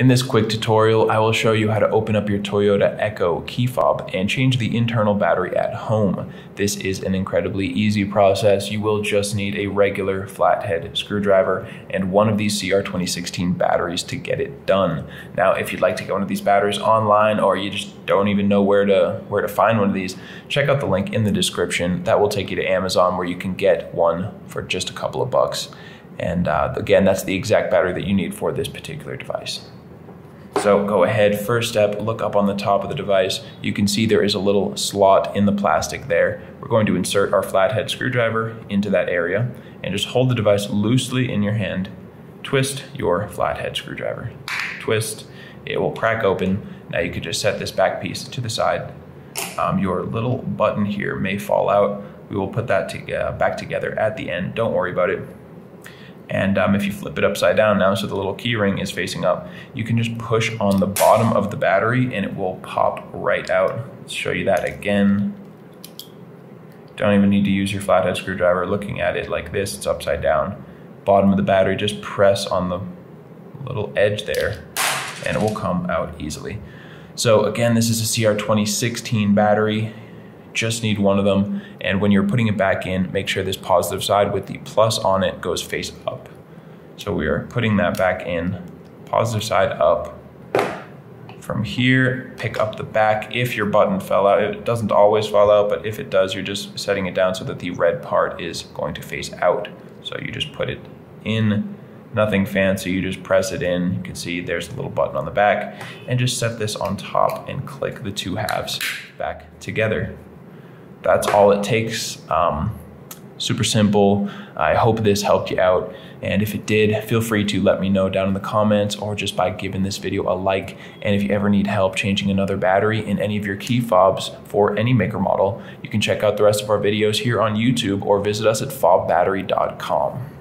In this quick tutorial, I will show you how to open up your Toyota Echo key fob and change the internal battery at home. This is an incredibly easy process. You will just need a regular flathead screwdriver and one of these CR 2016 batteries to get it done. Now, if you'd like to get one of these batteries online or you just don't even know where to where to find one of these, check out the link in the description. That will take you to Amazon where you can get one for just a couple of bucks. And uh, again, that's the exact battery that you need for this particular device. So go ahead, first step, look up on the top of the device. You can see there is a little slot in the plastic there. We're going to insert our flathead screwdriver into that area and just hold the device loosely in your hand. Twist your flathead screwdriver. Twist, it will crack open. Now you could just set this back piece to the side. Um, your little button here may fall out. We will put that to, uh, back together at the end. Don't worry about it. And um, if you flip it upside down now, so the little key ring is facing up, you can just push on the bottom of the battery and it will pop right out. Let's show you that again. Don't even need to use your flathead screwdriver. Looking at it like this, it's upside down. Bottom of the battery, just press on the little edge there and it will come out easily. So again, this is a CR 2016 battery just need one of them. And when you're putting it back in, make sure this positive side with the plus on it goes face up. So we are putting that back in, positive side up. From here, pick up the back. If your button fell out, it doesn't always fall out, but if it does, you're just setting it down so that the red part is going to face out. So you just put it in, nothing fancy, you just press it in. You can see there's a little button on the back and just set this on top and click the two halves back together that's all it takes. Um, super simple. I hope this helped you out. And if it did, feel free to let me know down in the comments or just by giving this video a like. And if you ever need help changing another battery in any of your key fobs for any maker model, you can check out the rest of our videos here on YouTube or visit us at fobbattery.com.